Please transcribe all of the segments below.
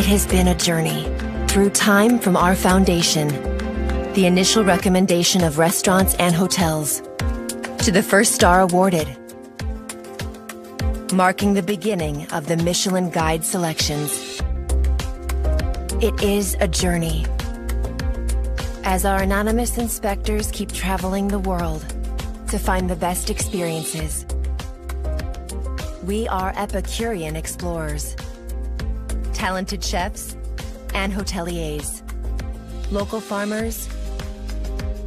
It has been a journey through time from our foundation, the initial recommendation of restaurants and hotels, to the first star awarded, marking the beginning of the Michelin Guide selections. It is a journey. As our anonymous inspectors keep traveling the world to find the best experiences, we are Epicurean explorers, talented chefs and hoteliers, local farmers,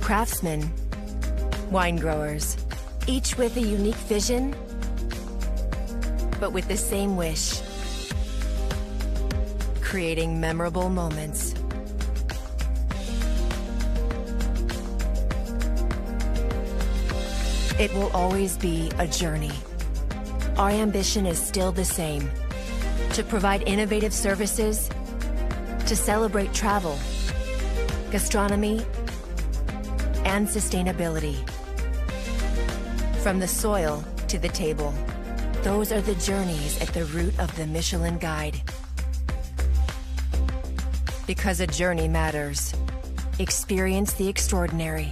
craftsmen, wine growers, each with a unique vision, but with the same wish creating memorable moments. It will always be a journey. Our ambition is still the same to provide innovative services, to celebrate travel, gastronomy, and sustainability. From the soil to the table, those are the journeys at the root of the Michelin Guide. Because a journey matters. Experience the extraordinary.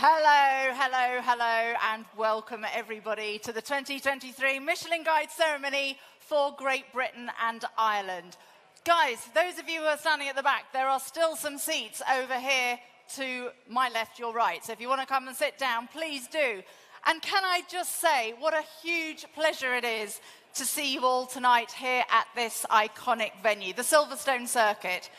Hello, hello, hello, and welcome everybody to the 2023 Michelin Guide ceremony for Great Britain and Ireland. Guys, those of you who are standing at the back, there are still some seats over here to my left, your right. So if you want to come and sit down, please do. And can I just say, what a huge pleasure it is to see you all tonight here at this iconic venue, the Silverstone Circuit.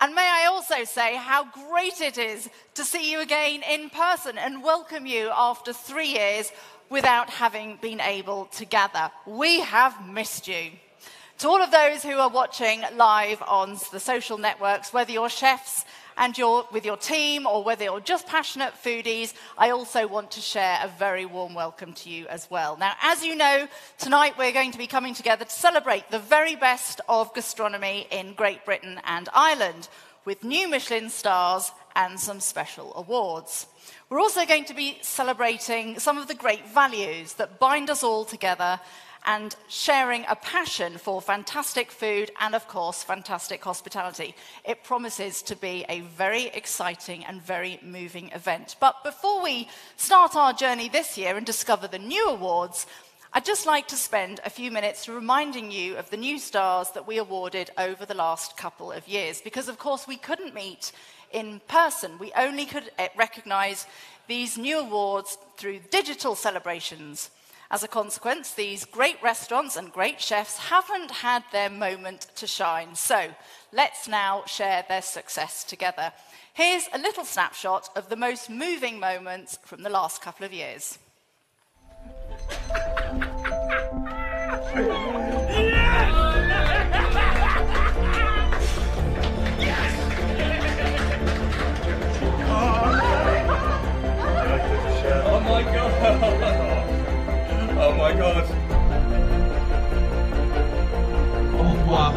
And may I also say how great it is to see you again in person and welcome you after three years without having been able to gather. We have missed you. To all of those who are watching live on the social networks, whether you're chefs and you're with your team or whether you're just passionate foodies, I also want to share a very warm welcome to you as well. Now, as you know, tonight we're going to be coming together to celebrate the very best of gastronomy in Great Britain and Ireland with new Michelin stars and some special awards. We're also going to be celebrating some of the great values that bind us all together and sharing a passion for fantastic food and, of course, fantastic hospitality. It promises to be a very exciting and very moving event. But before we start our journey this year and discover the new awards, I'd just like to spend a few minutes reminding you of the new stars that we awarded over the last couple of years. Because, of course, we couldn't meet in person. We only could eh, recognize these new awards through digital celebrations. As a consequence, these great restaurants and great chefs haven't had their moment to shine. So let's now share their success together. Here's a little snapshot of the most moving moments from the last couple of years. god. Oh wow.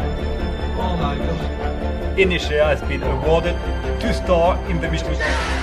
Oh my god. Inisher has been awarded two star in the Michelin.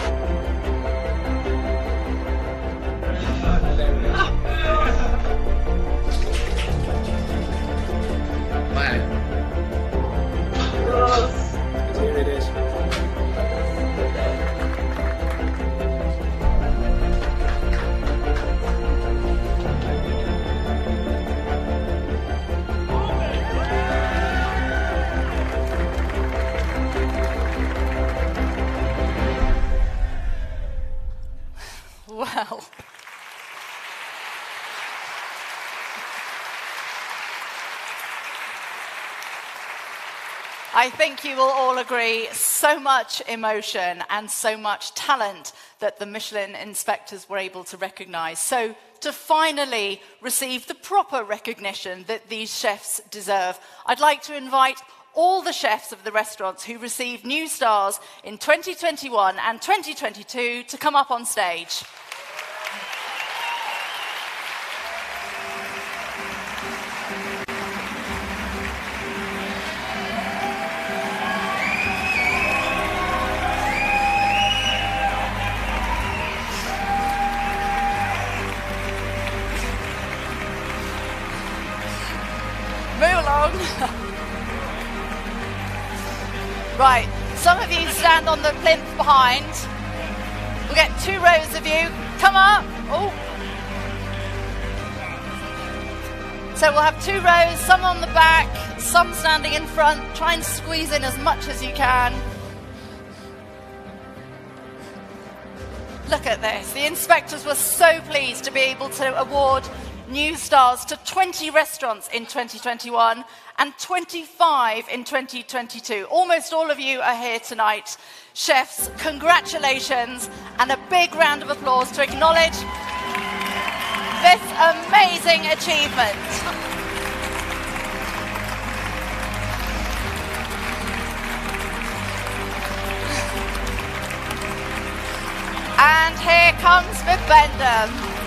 I think you will all agree so much emotion and so much talent that the Michelin inspectors were able to recognize. So, to finally receive the proper recognition that these chefs deserve, I'd like to invite all the chefs of the restaurants who received new stars in 2021 and 2022 to come up on stage. Right, some of you stand on the plinth behind. We'll get two rows of you. Come up. Oh. So we'll have two rows, some on the back, some standing in front. Try and squeeze in as much as you can. Look at this. The inspectors were so pleased to be able to award new stars to 20 restaurants in 2021 and 25 in 2022. Almost all of you are here tonight. Chefs, congratulations and a big round of applause to acknowledge this amazing achievement. And here comes Vipendam.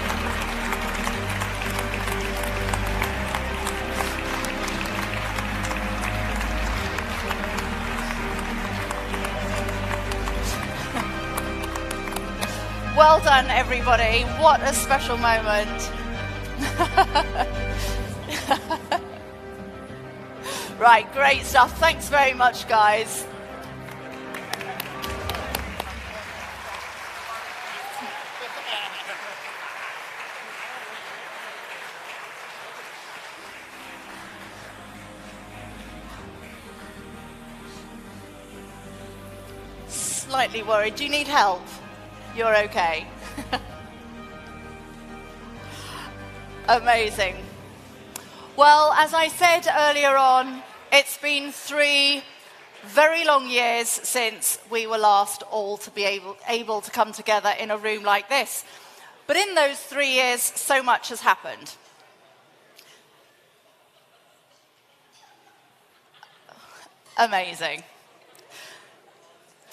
Well done, everybody. What a special moment. right, great stuff. Thanks very much, guys. Slightly worried. Do you need help? You're okay. Amazing. Well, as I said earlier on, it's been three very long years since we were last all to be able, able to come together in a room like this. But in those three years, so much has happened. Amazing.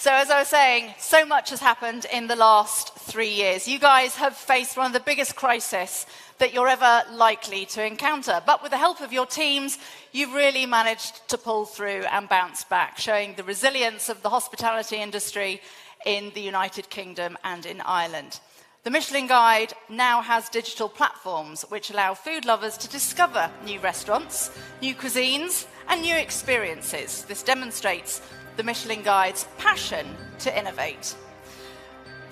So, as I was saying, so much has happened in the last three years. You guys have faced one of the biggest crises that you're ever likely to encounter. But with the help of your teams, you've really managed to pull through and bounce back, showing the resilience of the hospitality industry in the United Kingdom and in Ireland. The Michelin Guide now has digital platforms which allow food lovers to discover new restaurants, new cuisines, and new experiences. This demonstrates the Michelin Guide's passion to innovate.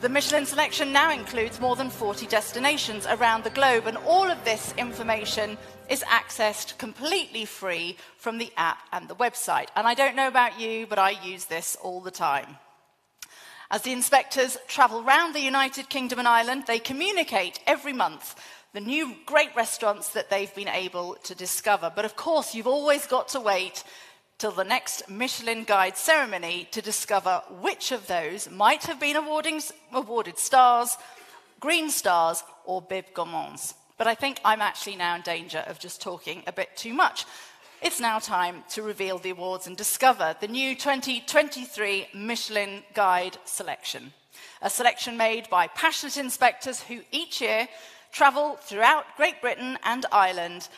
The Michelin selection now includes more than 40 destinations around the globe, and all of this information is accessed completely free from the app and the website. And I don't know about you, but I use this all the time. As the inspectors travel around the United Kingdom and Ireland, they communicate every month the new great restaurants that they've been able to discover. But of course, you've always got to wait till the next Michelin Guide ceremony to discover which of those might have been awarded stars, green stars, or bib gourmands. But I think I'm actually now in danger of just talking a bit too much. It's now time to reveal the awards and discover the new 2023 Michelin Guide selection. A selection made by passionate inspectors who each year travel throughout Great Britain and Ireland,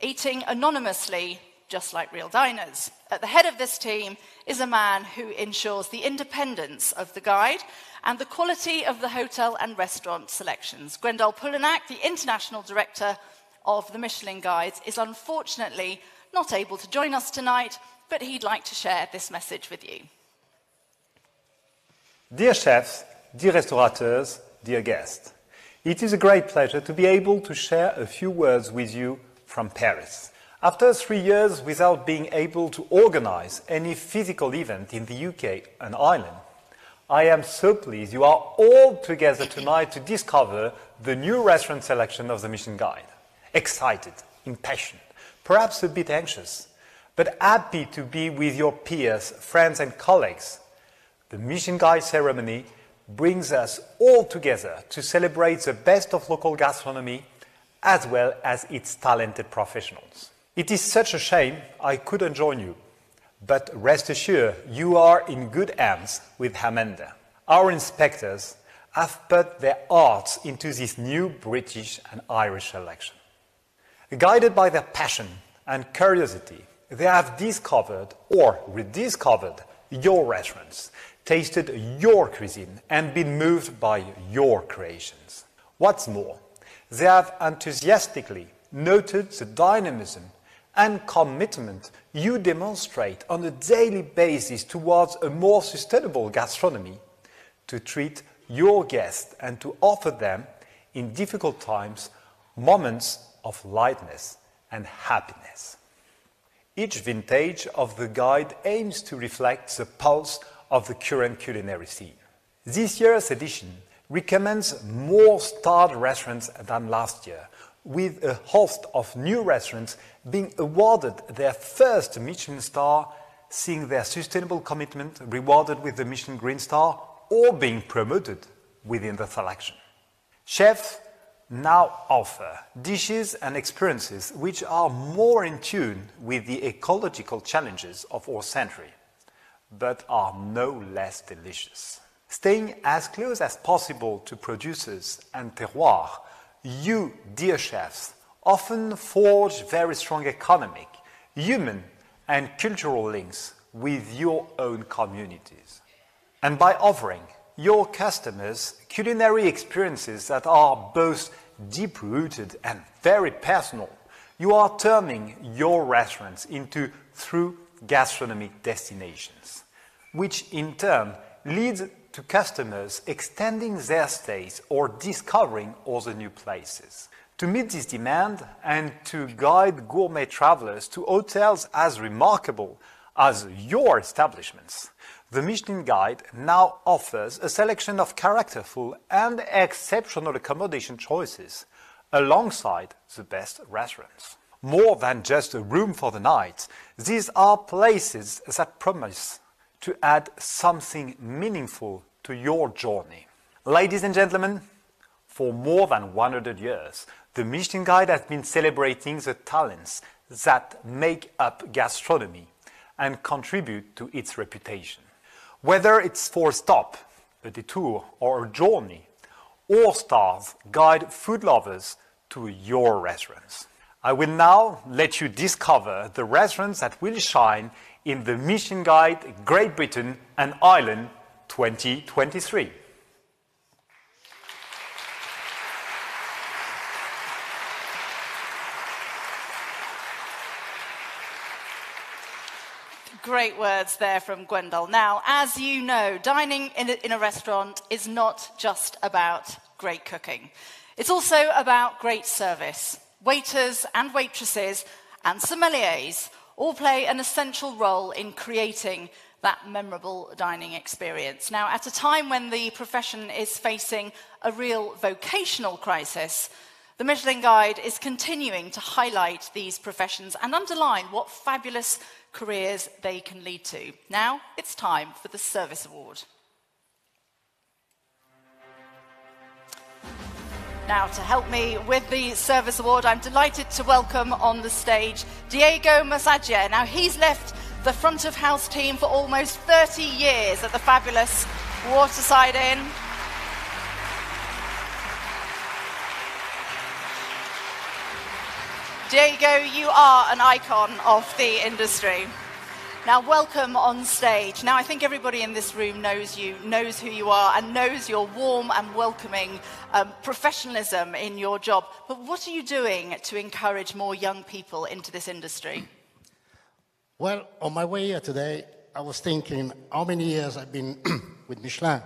eating anonymously just like real diners. At the head of this team is a man who ensures the independence of the guide and the quality of the hotel and restaurant selections. Gwendal Poullennec, the international director of the Michelin Guides, is unfortunately not able to join us tonight, but he'd like to share this message with you. Dear chefs, dear restaurateurs, dear guests, it is a great pleasure to be able to share a few words with you from Paris. After three years without being able to organize any physical event in the UK and Ireland, I am so pleased you are all together tonight to discover the new restaurant selection of the Michelin Guide. Excited, impatient, perhaps a bit anxious, but happy to be with your peers, friends, and colleagues. The Michelin Guide ceremony brings us all together to celebrate the best of local gastronomy as well as its talented professionals. It is such a shame I couldn't join you, but rest assured you are in good hands with Amanda. Our inspectors have put their hearts into this new British and Irish selection. Guided by their passion and curiosity, they have discovered or rediscovered your restaurants, tasted your cuisine, and been moved by your creations. What's more, they have enthusiastically noted the dynamism and commitment you demonstrate on a daily basis towards a more sustainable gastronomy to treat your guests and to offer them, in difficult times, moments of lightness and happiness. Each vintage of the guide aims to reflect the pulse of the current culinary scene. This year's edition recommends more starred restaurants than last year, with a host of new restaurants being awarded their first Michelin star, seeing their sustainable commitment rewarded with the Michelin Green Star, or being promoted within the selection. Chefs now offer dishes and experiences which are more in tune with the ecological challenges of our century, but are no less delicious. Staying as close as possible to producers and terroir, you, dear chefs, often forge very strong economic, human, and cultural links with your own communities. And by offering your customers culinary experiences that are both deep rooted and very personal, you are turning your restaurants into true gastronomic destinations, which in turn leads to customers extending their stays or discovering other new places. To meet this demand and to guide gourmet travelers to hotels as remarkable as your establishments, the Michelin Guide now offers a selection of characterful and exceptional accommodation choices alongside the best restaurants. More than just a room for the night, these are places that promise to add something meaningful to your journey. Ladies and gentlemen, for more than 100 years, the Michelin Guide has been celebrating the talents that make up gastronomy and contribute to its reputation. Whether it's for a stop, a detour, or a journey, all stars guide food lovers to your restaurants. I will now let you discover the restaurants that will shine in the Michelin Guide Great Britain and Ireland 2023. Great words there from Gwendal. Now, as you know, dining in a, in a restaurant is not just about great cooking. It's also about great service. Waiters and waitresses and sommeliers all play an essential role in creating that memorable dining experience. Now, at a time when the profession is facing a real vocational crisis, the Michelin Guide is continuing to highlight these professions and underline what fabulous careers they can lead to. Now it's time for the Service Award. Now, to help me with the Service Award, I'm delighted to welcome on the stage Diego Masciaga. Now, he's left the front of house team for almost 30 years at the fabulous Waterside Inn. Diego, you are an icon of the industry. Now, welcome on stage. Now, I think everybody in this room knows you, knows who you are, and knows your warm and welcoming um, professionalism in your job. But what are you doing to encourage more young people into this industry? Well, on my way here today, I was thinking how many years I've been with Michelin.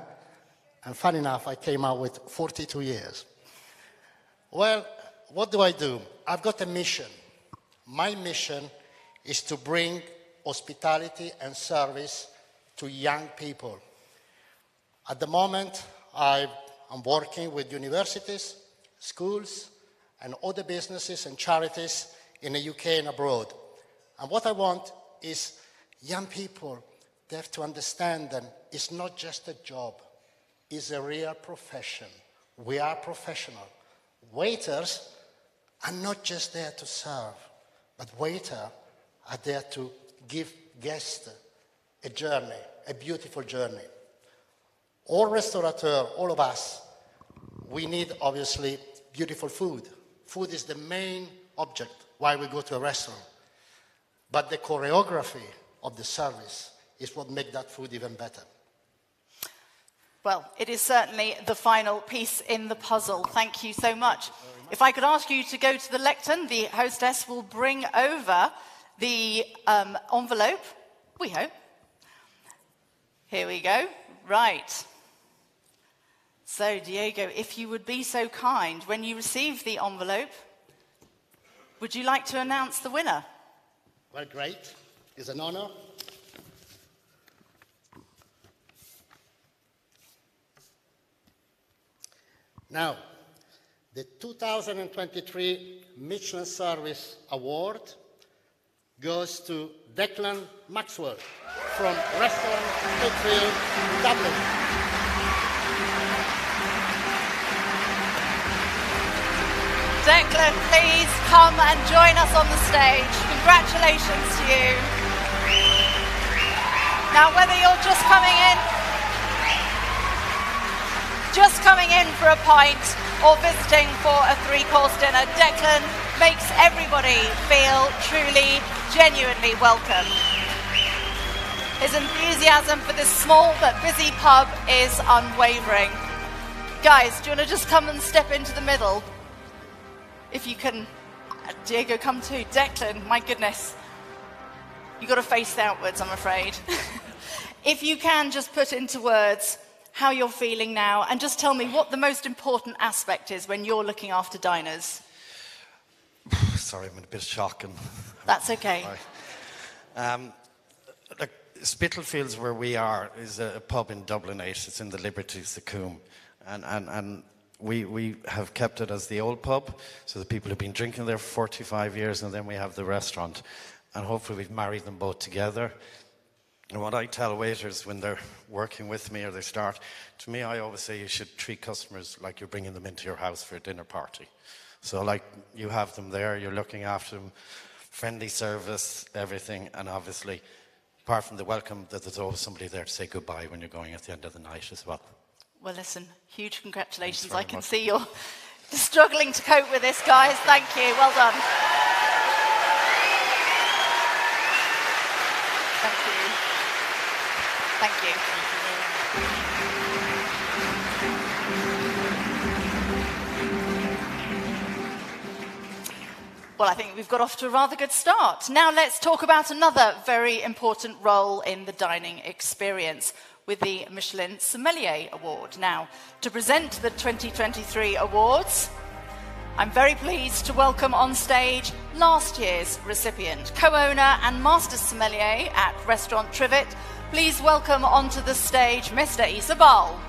And fun enough, I came out with 42 years. Well, what do I do? I've got a mission. My mission is to bring hospitality and service to young people. At the moment, I am working with universities, schools, and other businesses and charities in the UK and abroad. And what I want is young people, they have to understand that it's not just a job, it's a real profession. We are professional. Waiters are not just there to serve, but waiters are there to give guests a journey, a beautiful journey. All restaurateurs, all of us, we need obviously beautiful food. Food is the main object why we go to a restaurant. But the choreography of the service is what makes that food even better. Well, it is certainly the final piece in the puzzle. Thank you so much. If I could ask you to go to the lectern, the hostess will bring over the um, envelope, we hope. Here we go. Right. So, Diego, if you would be so kind, when you receive the envelope, would you like to announce the winner? Well, great. It's an honor. Now, the 2023 Michelin Service Award goes to Declan Maxwell from Restaurant Spitalfields, Dublin. Declan, please come and join us on the stage. Congratulations to you. Now, whether you're just coming in, just coming in for a pint or visiting for a three-course dinner, Declan makes everybody feel truly, genuinely welcome. His enthusiasm for this small but busy pub is unwavering. Guys, do you want to just come and step into the middle? If you can, uh, Diego, come too. Declan, my goodness. You've got to face outwards, I'm afraid. if you can just put into words how you're feeling now, and just tell me what the most important aspect is when you're looking after diners. Sorry, I'm in a bit shocking. That's okay. Um, look, Spitalfields, where we are, is a pub in Dublin 8. It's in the Liberties, the Coombe. And, and, and we, we have kept it as the old pub, so the people have been drinking there for 45 years, and then we have the restaurant. And hopefully we've married them both together. And what I tell waiters when they're working with me or they start, to me, I always say you should treat customers like you're bringing them into your house for a dinner party. So, like, you have them there, you're looking after them, friendly service, everything, and obviously, apart from the welcome, that there's always somebody there to say goodbye when you're going at the end of the night as well. Well, listen, huge congratulations. I can much. see you're struggling to cope with this, guys. Thank you. Well done. Thank you. Thank you. Well, I think we've got off to a rather good start. Now let's talk about another very important role in the dining experience with the Michelin Sommelier Award. Now, to present the 2023 awards, I'm very pleased to welcome on stage last year's recipient, co-owner and master sommelier at Restaurant Trivet. Please welcome onto the stage Mr. Isa Bal.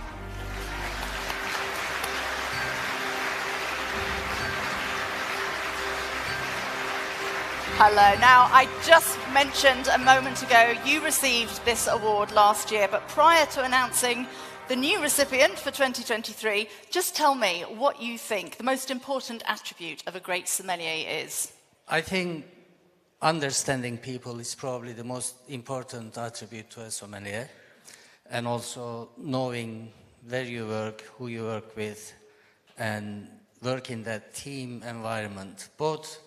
Hello. Now, I just mentioned a moment ago you received this award last year, but prior to announcing the new recipient for 2023, just tell me what you think the most important attribute of a great sommelier is. I think understanding people is probably the most important attribute to a sommelier, and also knowing where you work, who you work with, and work in that team environment. Both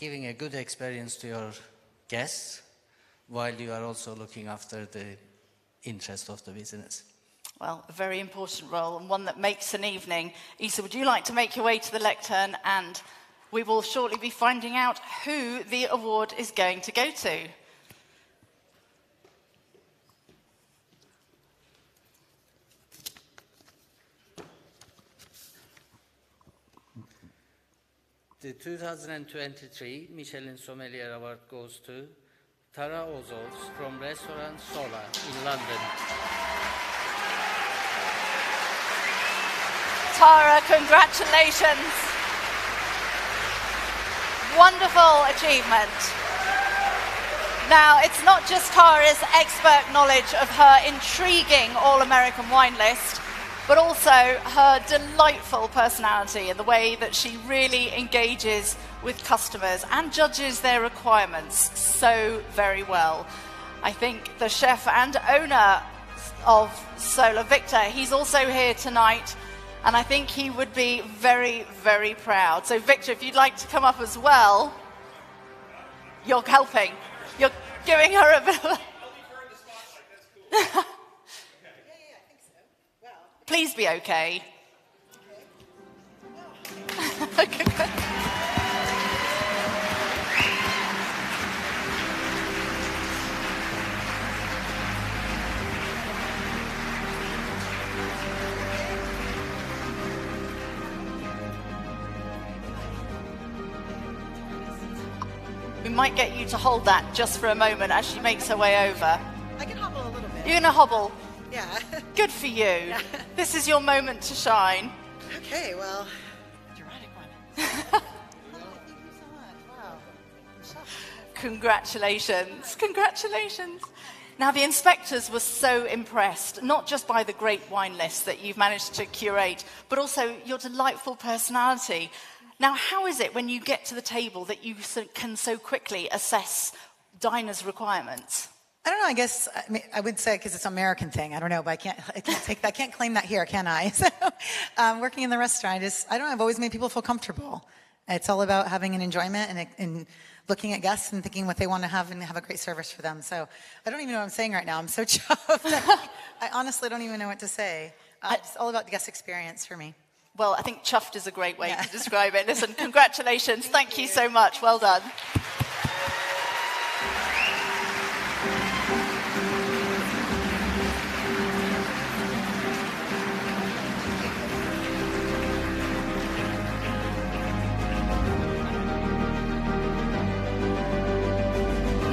giving a good experience to your guests, while you are also looking after the interest of the business. Well, a very important role and one that makes an evening. Isa, would you like to make your way to the lectern? And we will shortly be finding out who the award is going to go to. The 2023 Michelin Sommelier Award goes to Tara Ozols from Restaurant Sola in London. Tara, congratulations. Wonderful achievement. Now, it's not just Tara's expert knowledge of her intriguing All American wine list, but also her delightful personality and the way that she really engages with customers and judges their requirements so very well. I think the chef and owner of SOLA, Victor, he's also here tonight, and I think he would be very, very proud. So, Victor, if you'd like to come up as well, you're helping. You're giving her a bit of. Please be okay. we might get you to hold that just for a moment as she makes her way over. I can hobble a little bit. You're going to hobble. Yeah. Good for you. This is your moment to shine. okay, well, dramatic one. Thank you so much. Wow. Congratulations. Congratulations. Now, the inspectors were so impressed, not just by the great wine list that you've managed to curate, but also your delightful personality. Now, how is it when you get to the table that you can so quickly assess diners' requirements? I don't know. I guess I, mean, I would say because it's an American thing. I don't know, but I can't. I can't take. I can't claim that here, can I? So, um, working in the restaurant, I just I don't know. I've always made people feel comfortable. It's all about having an enjoyment and, and looking at guests and thinking what they want to have and have a great service for them. So I don't even know what I'm saying right now. I'm so chuffed. I honestly don't even know what to say. Uh, it's all about the guest experience for me. Well, I think chuffed is a great way to describe it. Listen, congratulations. Thank you so much. Well done.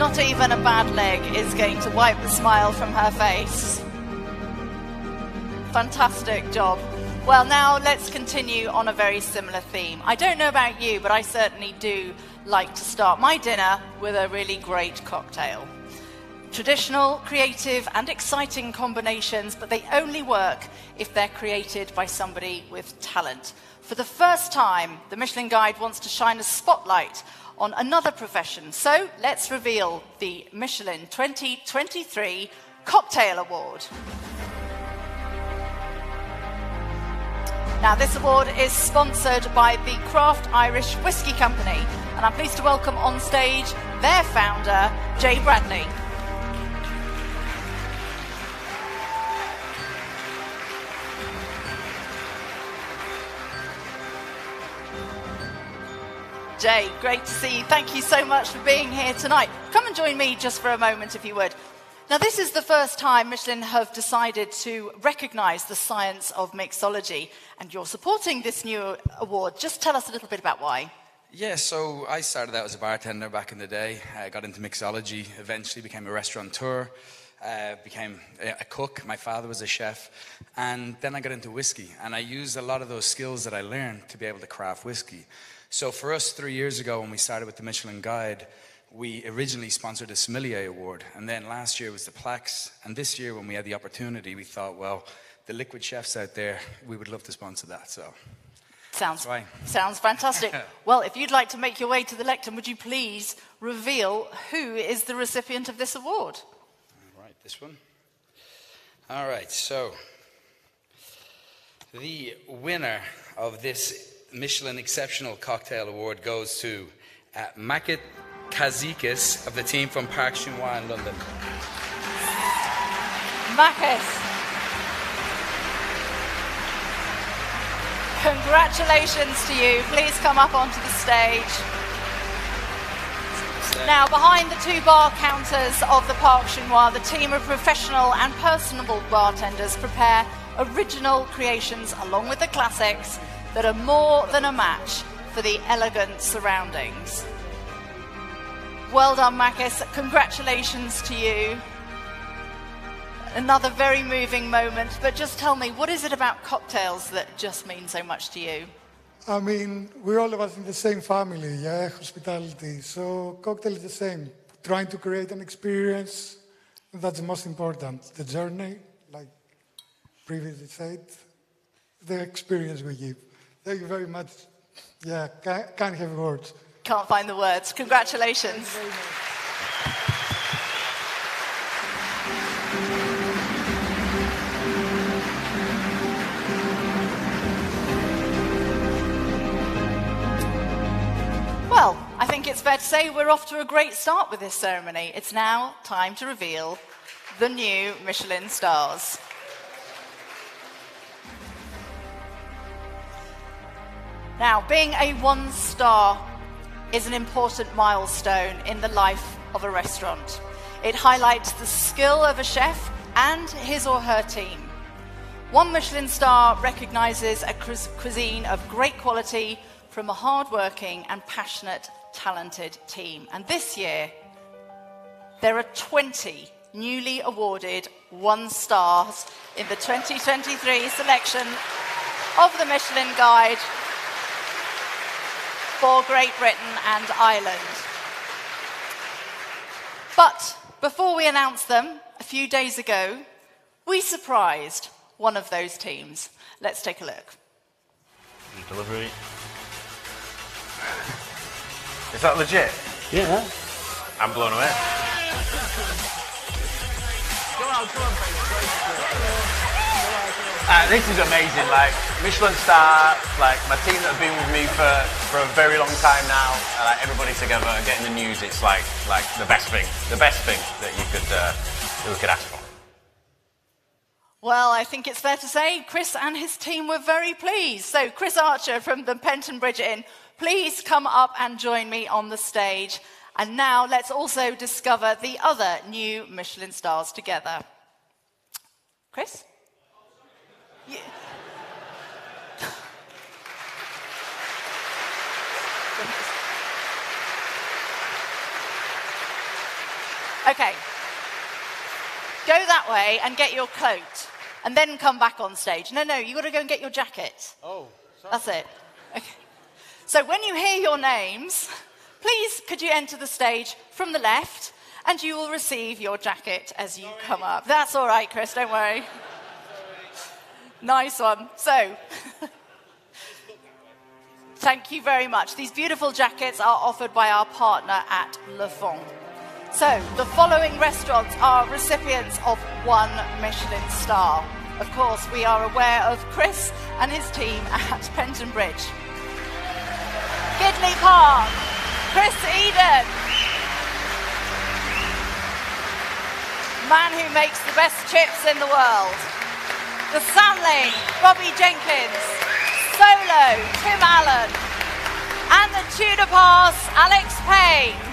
Not even a bad leg is going to wipe the smile from her face. Fantastic job. Well, now let's continue on a very similar theme. I don't know about you, but I certainly do like to start my dinner with a really great cocktail. Traditional, creative, and exciting combinations, but they only work if they're created by somebody with talent. For the first time, the Michelin Guide wants to shine a spotlight on another profession. So let's reveal the Michelin 2023 Cocktail Award. Now, this award is sponsored by the Craft Irish Whiskey Company, and I'm pleased to welcome on stage their founder, Jay Bradley. Jay, great to see you. Thank you so much for being here tonight. Come and join me just for a moment, if you would. Now, this is the first time Michelin have decided to recognize the science of mixology, and you're supporting this new award. Just tell us a little bit about why. Yeah, so I started out as a bartender back in the day. I got into mixology, eventually became a restaurateur, uh, became a, a cook. My father was a chef. And then I got into whiskey, and I used a lot of those skills that I learned to be able to craft whiskey. So for us, three years ago, when we started with the Michelin Guide, we originally sponsored a sommelier award, and then last year was the plaques. And this year, when we had the opportunity, we thought, well, the liquid chefs out there, we would love to sponsor that. So Sounds, right. sounds fantastic. well, if you'd like to make your way to the lectern, would you please reveal who is the recipient of this award? All right, this one. All right, so the winner of this Michelin Exceptional Cocktail Award goes to uh, Makis Kazikis of the team from Park Chinois in London. Marcus. Congratulations to you. Please come up onto the stage. Now, behind the two bar counters of the Park Chinois, the team of professional and personable bartenders prepare original creations along with the classics that are more than a match for the elegant surroundings. Well done, Makis. Congratulations to you. Another very moving moment, but just tell me, what is it about cocktails that just mean so much to you? I mean, we're all of us in the same family, yeah, hospitality. So cocktail is the same. trying to create an experience that's the most important. The journey, like previously said, the experience we give. Thank you very much. Yeah, can't, can't have words. Can't find the words. Congratulations. Well, I think it's fair to say we're off to a great start with this ceremony. It's now time to reveal the new Michelin stars. Now, being a one star is an important milestone in the life of a restaurant. It highlights the skill of a chef and his or her team. One Michelin star recognizes a cuisine of great quality from a hardworking and passionate, talented team. And this year, there are 20 newly awarded one stars in the 2023 selection of the Michelin Guide for Great Britain and Ireland. But before we announce them, a few days ago, we surprised one of those teams. Let's take a look. Delivery. Is that legit? Yeah. I'm blown away. Uh, this is amazing. Like Michelin star, like my team that have been with me for, for a very long time now. Uh, like everybody together, getting the news. It's like like the best thing, the best thing that you could uh, that we could ask for. Well, I think it's fair to say Chris and his team were very pleased. So, Chris Archer from the Pentonbridge Inn, please come up and join me on the stage. And now let's also discover the other new Michelin stars together. Chris? Yeah. Okay. Go that way and get your coat, and then come back on stage. No, no, you've got to go and get your jacket. Oh, sorry. That's it. Okay. So when you hear your names, please could you enter the stage from the left, and you will receive your jacket as you sorry. come up. That's all right, Chris, don't worry. Nice one. So, thank you very much. These beautiful jackets are offered by our partner at Le Fond. So, the following restaurants are recipients of one Michelin star. Of course, we are aware of Chris and his team at Penton Bridge. Gidleigh Park, Chris Eden, man who makes the best chips in the world. The Samling, Bobby Jenkins, Solo, Tim Allen, and the Tudor Pass, Alex Payne.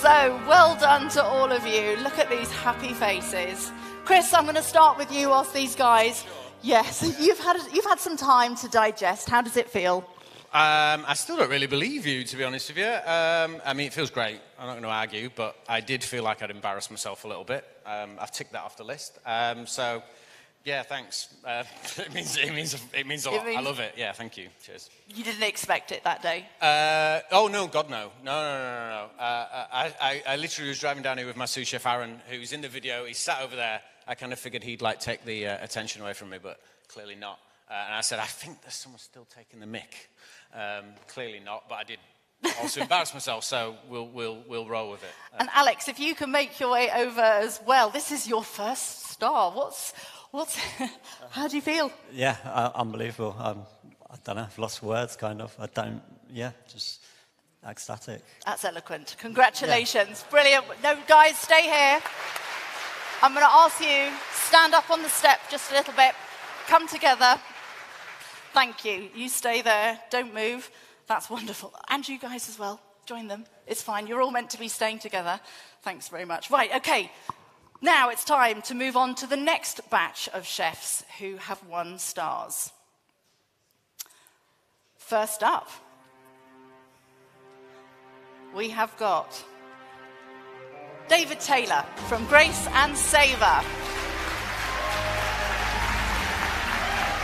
So well done to all of you. Look at these happy faces. Chris, I'm going to start with you whilst these guys. Yes, you've had you've had some time to digest. How does it feel? Um, I still don't really believe you, to be honest with you. Um, I mean, it feels great. I'm not going to argue, but I did feel like I'd embarrassed myself a little bit. Um, I've ticked that off the list. Um, so yeah, thanks. Uh, it means it means it means a lot. Means I love it. Yeah, thank you. Cheers. You didn't expect it that day. Uh, oh no, God no, no, no, no, no. no. Uh, I, I, I literally was driving down here with my sous chef Aaron, who's in the video. He's sat over there. I kind of figured he'd like take the uh, attention away from me, but clearly not. Uh, and I said, I think there's someone still taking the mic. Um, clearly not, but I did also embarrass myself, so we'll, we'll, we'll roll with it. and Alex, if you can make your way over as well, this is your first star. What's What's, how do you feel? Yeah, uh, unbelievable. Um, I don't know, I've lost words kind of. I don't, yeah, just ecstatic. That's eloquent. Congratulations. Yeah. Brilliant. No, guys, stay here. I'm going to ask you, stand up on the step just a little bit. Come together. Thank you. You stay there. Don't move. That's wonderful. And you guys as well. Join them. It's fine. You're all meant to be staying together. Thanks very much. Right, okay. Now it's time to move on to the next batch of chefs who have won stars. First up, we have got David Taylor from Grace and Savour.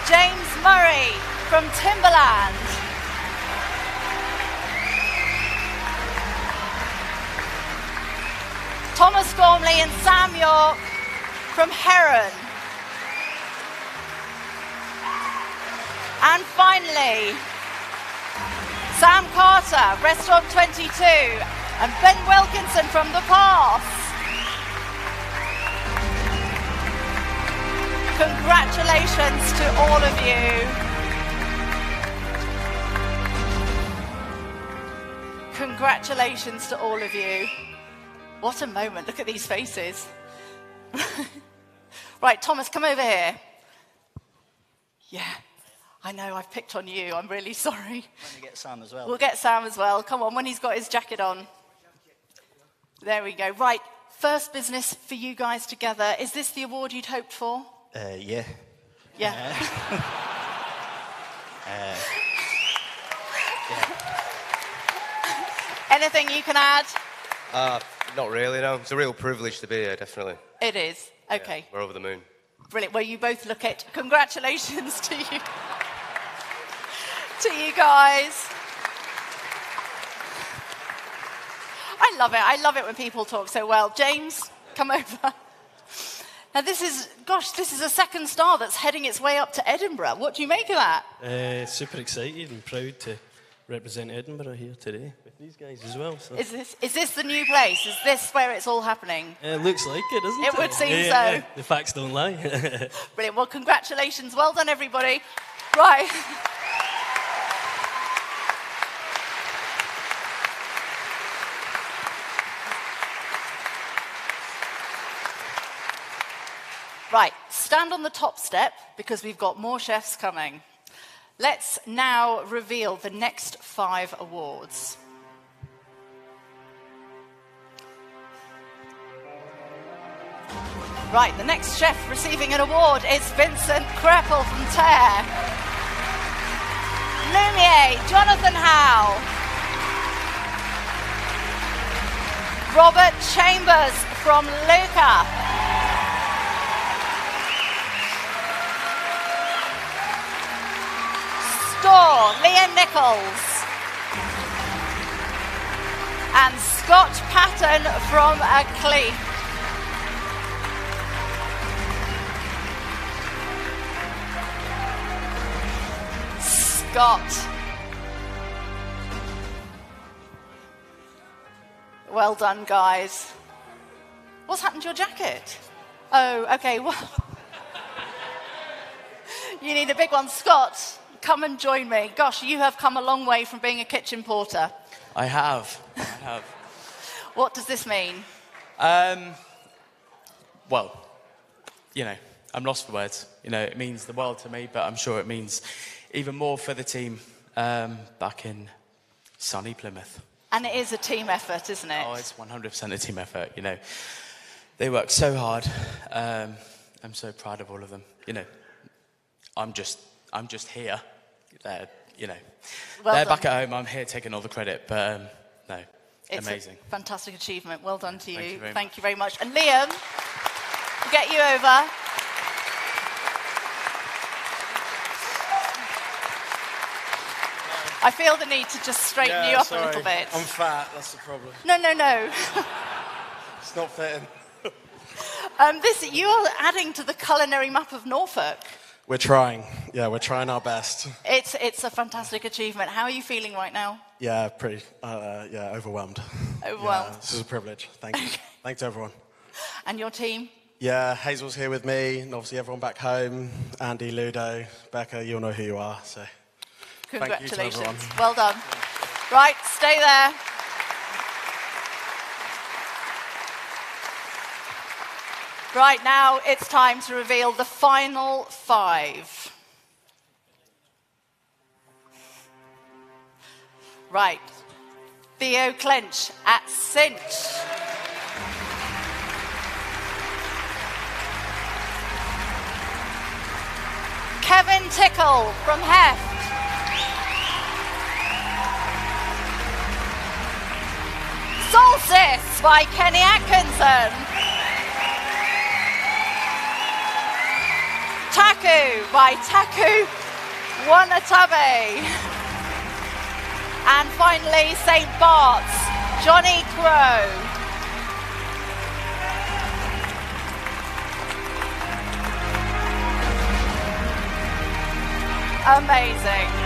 James Murray from Timberyard. Thomas Gormley and Sam Yorke from Heron. And finally, Sam Carter, Restaurant 22 and Ben Wilkinson from The Pass. Congratulations to all of you. Congratulations to all of you. What a moment. Look at these faces. right, Thomas, come over here. Yeah, I know I've picked on you. I'm really sorry. To get Sam as well. We'll get Sam as well. Come on, when he's got his jacket on. There we go. Right, first business for you guys together. Is this the award you'd hoped for? Uh, yeah. Yeah. Uh, Anything you can add? Uh, not really, no. It's a real privilege to be here, definitely. It is. Okay, We're over the moon. brilliant. Well, you both look it. Congratulations to you. to you guys. I love it. I love it when people talk so well. James, come over. Now, this is, gosh, this is a second star that's heading its way up to Edinburgh. What do you make of that? Uh, super excited and proud to represent Edinburgh here today with these guys as well. So. Is this, is this the new place? Is this where it's all happening? Uh, looks like it, doesn't it? It would seem Yeah, so. yeah, The facts don't lie. Brilliant. Well, congratulations. Well done, everybody. Right. Right, stand on the top step because we've got more chefs coming. Let's now reveal the next five awards. Right, the next chef receiving an award is Vincent Crepel from Tear. Lumiere, Jonathan Howe. Robert Chambers from Luca. Store, Liam Nichols. And Scott Paton from Àclèaf. Scott. Well done, guys. What's happened to your jacket? Oh, okay. Well, you need a big one. Scott, come and join me. Gosh, you have come a long way from being a kitchen porter. I have. I have. What does this mean? Um, well, you know, I'm lost for words. You know, it means the world to me, but I'm sure it means even more for the team um, back in sunny Plymouth. And it is a team effort, isn't it? Oh, it's 100% a team effort. You know, they work so hard. Um, I'm so proud of all of them. You know, I'm just, I'm just here. They're, you know, Well they're done. back at home. I'm here taking all the credit, but um, no, It's amazing. a fantastic achievement. Well done to you. Thank you very Thank you very much. And Liam, we'll get you over. I feel the need to just straighten Yeah, you up sorry. a little bit. I'm fat, that's the problem. No, no, no. It's not fitting. um, this, you are adding to the culinary map of Norfolk. We're trying. Yeah, we're trying our best. It's, it's a fantastic achievement. How are you feeling right now? Yeah, pretty. Uh, yeah, overwhelmed. Overwhelmed. Yeah, this is a privilege. Thank you. Thanks to everyone. And your team? Yeah, Hazel's here with me, and obviously everyone back home. Andy, Ludo, Becca, you'll know who you are. So, thank you to Congratulations. Well done. Right, stay there. Right now, it's time to reveal the final five. Right. Theo Clench at Cinch. Kevin Tickle from Heft. Solstice by Kenny Atkinson. Taku by Taku Watanabe. And finally, St. Bart's, Johnnie Crowe. Amazing.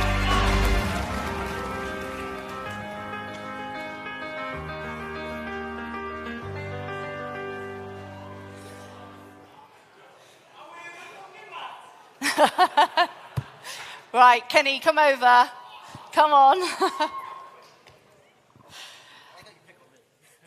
right, Kenny, come over. Come on.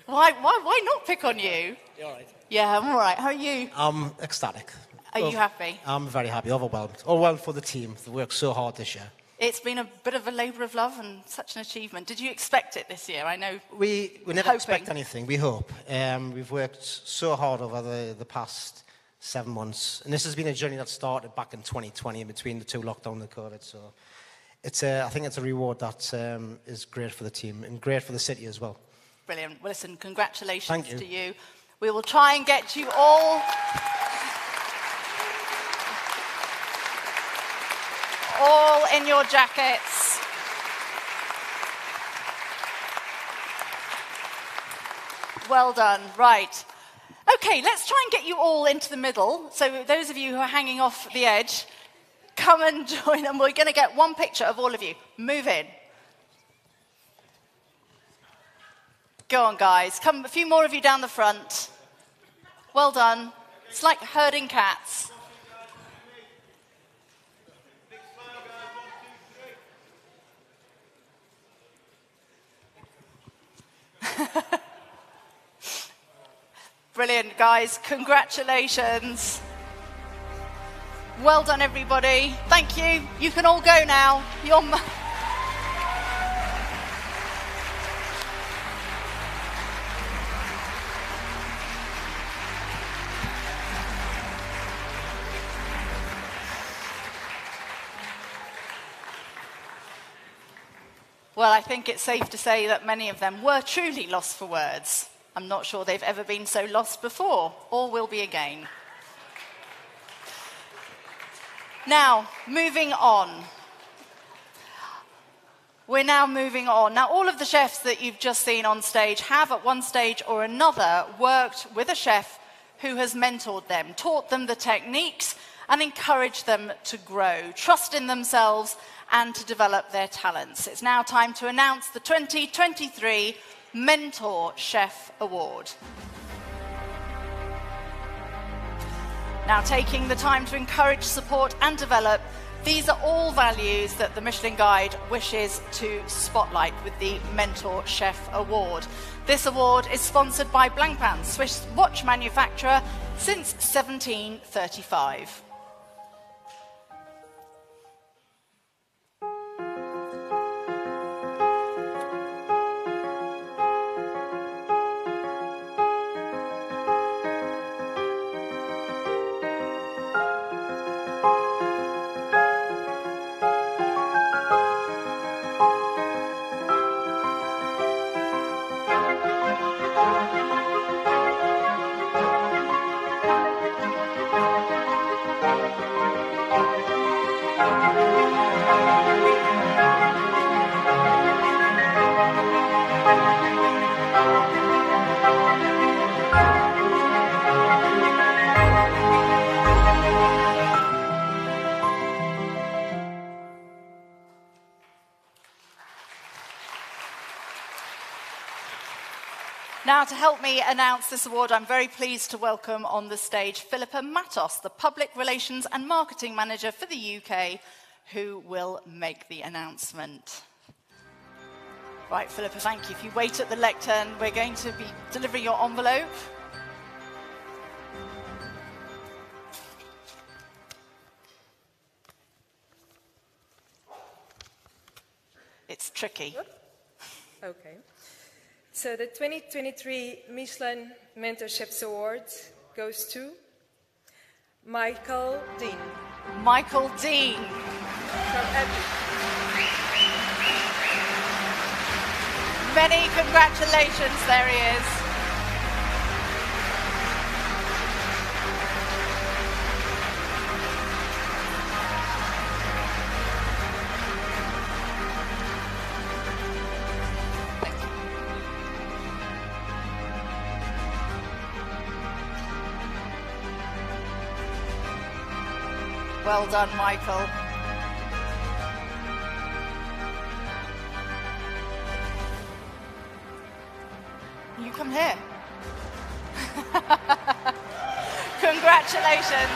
why, why, why not pick on you? You're all right? Yeah, I'm all right. How are you? I'm ecstatic. Are you happy? I'm very happy, overwhelmed. Overwhelmed for the team. They worked so hard this year. It's been a bit of a labour of love and such an achievement. Did you expect it this year? I know. We, we never hoping. expect anything, we hope. Um, we've worked so hard over the, the past seven months. And this has been a journey that started back in 2020 in between the two lockdown and COVID. So it's a, I think it's a reward that um, is great for the team and great for the city as well. Brilliant. Well, listen, congratulations you. to you. We will try and get you all. All in your jackets. Well done. Right. Okay, let's try and get you all into the middle. So, those of you who are hanging off the edge, come and join them. We're going to get one picture of all of you. Move in. Go on, guys. Come, a few more of you down the front. Well done. It's like herding cats. Brilliant, guys. Congratulations. Well done, everybody. Thank you. You can all go now. You're. Well, I think it's safe to say that many of them were truly lost for words. I'm not sure they've ever been so lost before, or will be again. Now, moving on. We're now moving on. Now, all of the chefs that you've just seen on stage have, at one stage or another, worked with a chef who has mentored them, taught them the techniques, and encouraged them to grow, trust in themselves, and to develop their talents. It's now time to announce the 2023 Mentor Chef Award. Now, taking the time to encourage, support, and develop, these are all values that the Michelin Guide wishes to spotlight with the Mentor Chef Award. This award is sponsored by Blancpain, Swiss watch manufacturer, since 1735. Me announce this award, I'm very pleased to welcome on the stage Philippa Matos, the Public Relations and Marketing Manager for the UK, who will make the announcement. Right, Philippa, thank you. If you wait at the lectern, we're going to be delivering your envelope. It's tricky. Okay. So the 2023 Michelin Mentorships Award goes to Michael Deane. Michael Deane. From EIPIC. Many congratulations, there he is. Well done, Michael. You come here. Congratulations.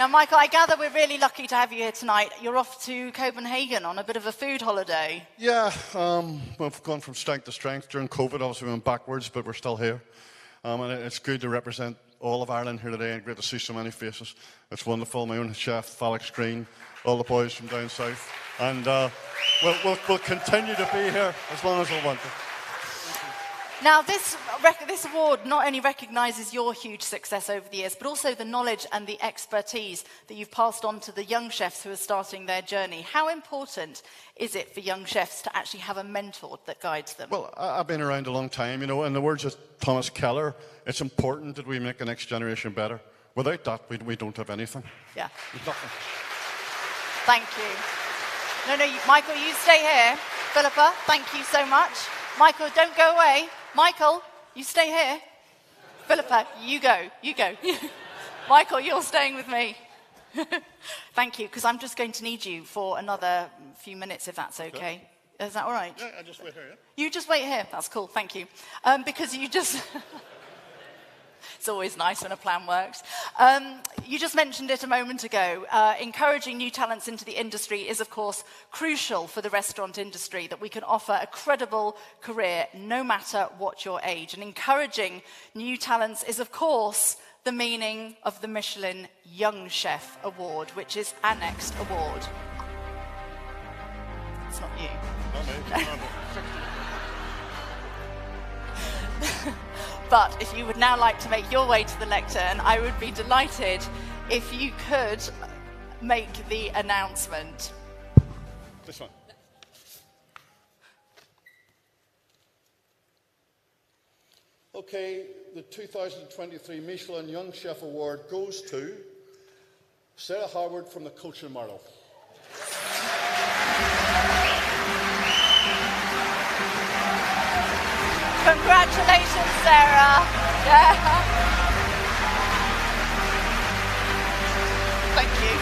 Now, Michael, I gather we're really lucky to have you here tonight. You're off to Copenhagen on a bit of a food holiday. Yeah, um, we've gone from strength to strength during COVID. Obviously, we went backwards, but we're still here. Um, and it's good to represent all of Ireland here today and great to see so many faces. It's wonderful. My own chef, Alex Greene, all the boys from down south. And uh, we'll, we'll, we'll continue to be here as long as we want to. Now, this, this award not only recognises your huge success over the years, but also the knowledge and the expertise that you've passed on to the young chefs who are starting their journey. How important is it for young chefs to actually have a mentor that guides them? Well, I- I've been around a long time, you know, in the words of Thomas Keller, it's important that we make the next generation better. Without that, we, we don't have anything. Yeah. Nothing. Thank you. No, no, you, Michael, you stay here. Philippa, thank you so much. Michael, don't go away. Michael, you stay here. Philippa, you go. You go. Michael, you're staying with me. thank you, because I'm just going to need you for another few minutes, if that's okay. Is that all right? Yeah, I just wait here, yeah? You just wait here. That's cool. Thank you. Um, because you just. it's always nice when a plan works. Um, you just mentioned it a moment ago. Uh, encouraging new talents into the industry is, of course, crucial for the restaurant industry, that we can offer a credible career no matter what your age. And encouraging new talents is, of course, the meaning of the Michelin Young Chef Award, which is our next award. It's not you. But if you would now like to make your way to the lectern, I would be delighted if you could make the announcement. This one. Okay, the 2023 Michelin Young Chef Award goes to Sarah Howard from the Coach Marlow. Congratulations, Sarah. Yeah. Thank you.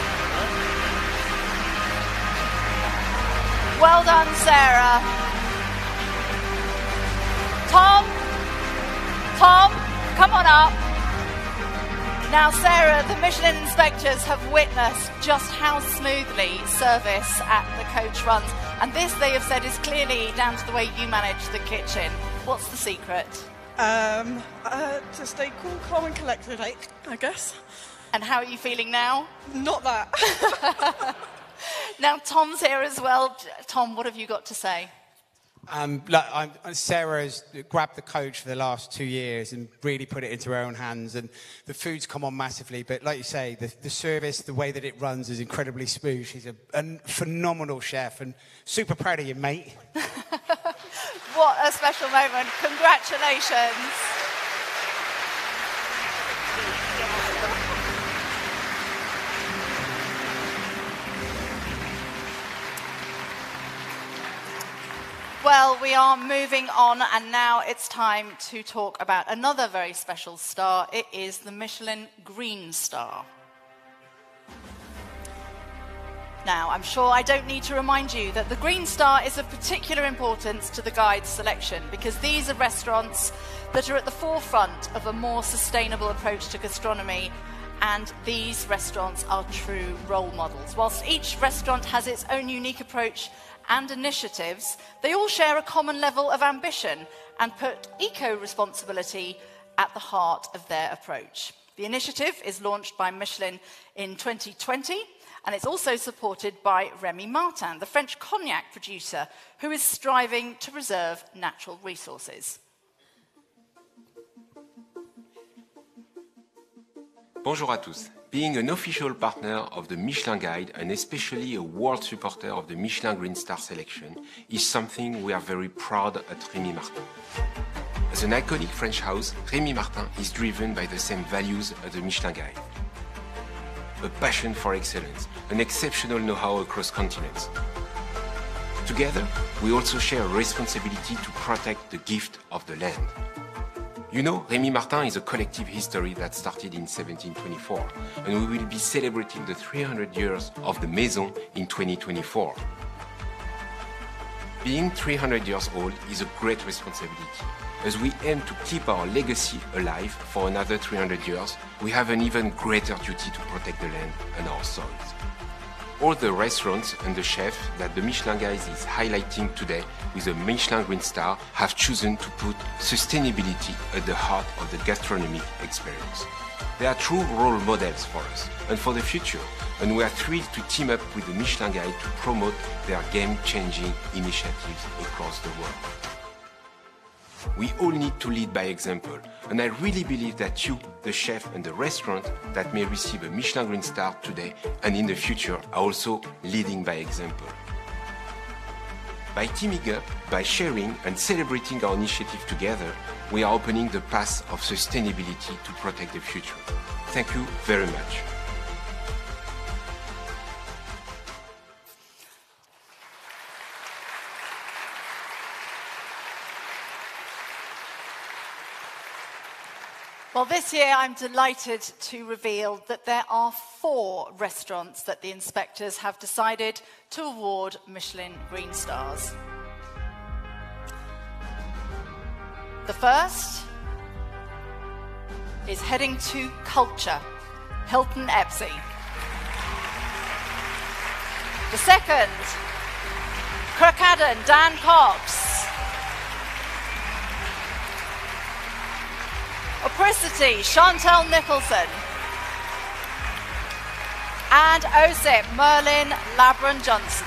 Well done, Sarah. Tom, Tom, come on up. Now, Sarah, the Michelin inspectors have witnessed just how smoothly service at the coach runs. And this, they have said, is clearly down to the way you manage the kitchen. What's the secret? Um, uh, to stay cool, calm, and collected, I, I guess. And how are you feeling now? Not that. now, Tom's here as well. Tom, what have you got to say? Um, like, I'm, Sarah's grabbed the coach for the last two years and really put it into her own hands. And the food's come on massively. But like you say, the, the service, the way that it runs is incredibly smooth. She's a, a phenomenal chef and super proud of you, mate. What a special moment. Congratulations. Well, we are moving on, and now it's time to talk about another very special star. It is the Michelin Green Star. Now, I'm sure I don't need to remind you that the Green Star is of particular importance to the guide's selection because these are restaurants that are at the forefront of a more sustainable approach to gastronomy, and these restaurants are true role models. Whilst each restaurant has its own unique approach and initiatives, they all share a common level of ambition and put eco responsibility at the heart of their approach. The initiative is launched by Michelin in 2020 and it's also supported by Rémy Martin, the French cognac producer, who is striving to preserve natural resources. Bonjour à tous. Being an official partner of the Michelin Guide and especially a world supporter of the Michelin Green Star selection is something we are very proud at Rémy Martin. As an iconic French house, Rémy Martin is driven by the same values as the Michelin Guide. A passion for excellence, an exceptional know-how across continents. Together, we also share a responsibility to protect the gift of the land. You know, Rémy Martin is a collective history that started in 1724, and we will be celebrating the 300 years of the Maison in 2024. Being 300 years old is a great responsibility. As we aim to keep our legacy alive for another 300 years, we have an even greater duty to protect the land and our soils. All the restaurants and the chefs that the Michelin Guide is highlighting today with a Michelin Green Star have chosen to put sustainability at the heart of the gastronomic experience. They are true role models for us and for the future, and we are thrilled to team up with the Michelin Guide to promote their game-changing initiatives across the world. We all need to lead by example, and I really believe that you, the chef and the restaurant that may receive a Michelin Green Star today and in the future are also leading by example. By teaming up, by sharing and celebrating our initiative together, we are opening the path of sustainability to protect the future. Thank you very much. Well, this year I'm delighted to reveal that there are four restaurants that the inspectors have decided to award Michelin Green Stars. The first is heading to culture, Hylton Espey. The second, Crocadon, Dan Cox. Apricity, Chantelle Nicholson. And OSIP, Merlin Labron Johnson.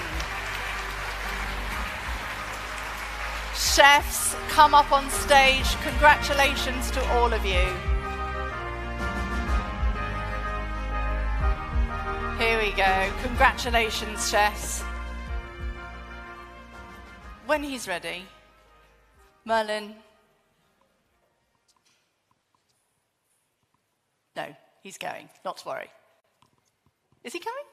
Chefs, come up on stage. Congratulations to all of you. Here we go. Congratulations, chefs. When he's ready, Merlin. No, he's going. Not to worry. Is he coming?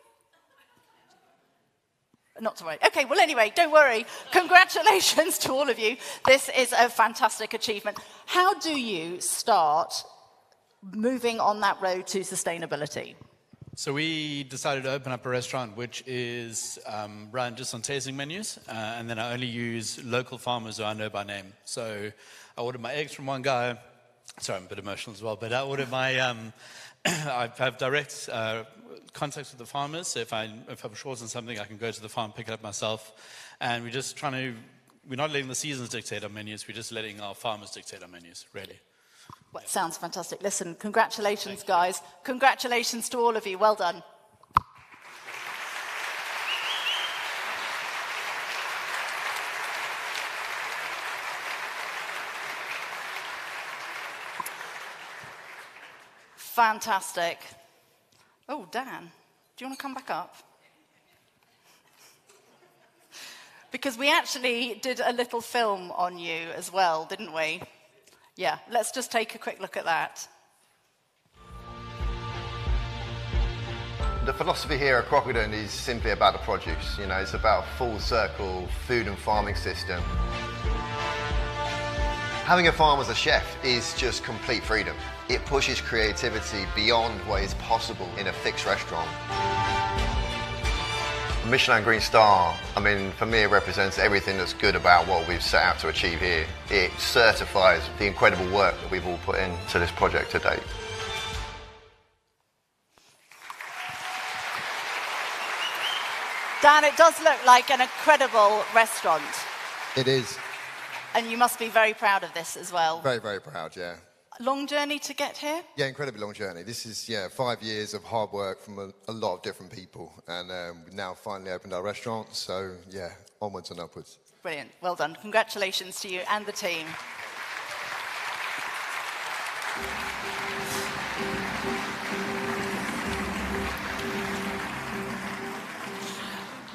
Not to worry. Okay, well, anyway, don't worry. Congratulations to all of you. This is a fantastic achievement. How do you start moving on that road to sustainability? So we decided to open up a restaurant which is um, run just on tasting menus, uh, and then I only use local farmers who I know by name. So I ordered my eggs from one guy. Sorry, I'm a bit emotional as well, but I ordered my. Um, I have direct uh, contacts with the farmers. So if I if I'm short on something, I can go to the farm pick it up myself, and we're just trying to. We're not letting the seasons dictate our menus. We're just letting our farmers dictate our menus. Really. Well, sounds fantastic. Listen, congratulations, guys. Congratulations to all of you. Well done. Fantastic. Oh, Dan, do you want to come back up? Because we actually did a little film on you as well, didn't we? Yeah, let's just take a quick look at that. The philosophy here at Crocadon is simply about the produce. You know, it's about a full circle food and farming system. Having a farm as a chef is just complete freedom. It pushes creativity beyond what is possible in a fixed restaurant. A Michelin Green Star, I mean, for me, it represents everything that's good about what we've set out to achieve here. It certifies the incredible work that we've all put into this project to date. Dan, it does look like an incredible restaurant, It is and you must be very proud of this as well. very, very proud, yeah. Long journey to get here? Yeah, incredibly long journey. This is, yeah, five years of hard work from a, a lot of different people. And um, we've now finally opened our restaurant. So, yeah, onwards and upwards. Brilliant. Well done. Congratulations to you and the team.